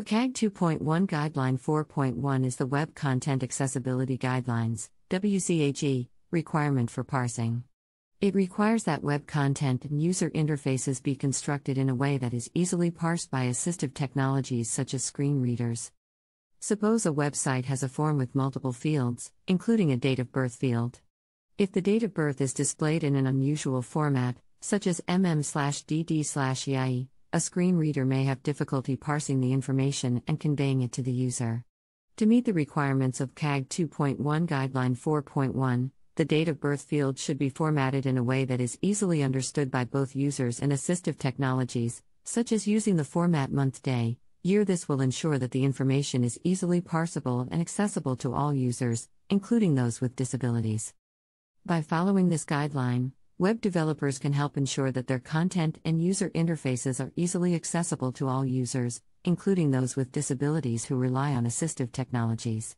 WCAG 2.1 Guideline 4.1 is the Web Content Accessibility Guidelines WCAG, requirement for parsing. It requires that web content and user interfaces be constructed in a way that is easily parsed by assistive technologies such as screen readers. Suppose a website has a form with multiple fields, including a date of birth field. If the date of birth is displayed in an unusual format, such as mm/dd/yai, a screen reader may have difficulty parsing the information and conveying it to the user. To meet the requirements of WCAG 2.1 Guideline 4.1, the date of birth field should be formatted in a way that is easily understood by both users and assistive technologies, such as using the format month day, year. This will ensure that the information is easily parsable and accessible to all users, including those with disabilities. By following this guideline, Web developers can help ensure that their content and user interfaces are easily accessible to all users, including those with disabilities who rely on assistive technologies.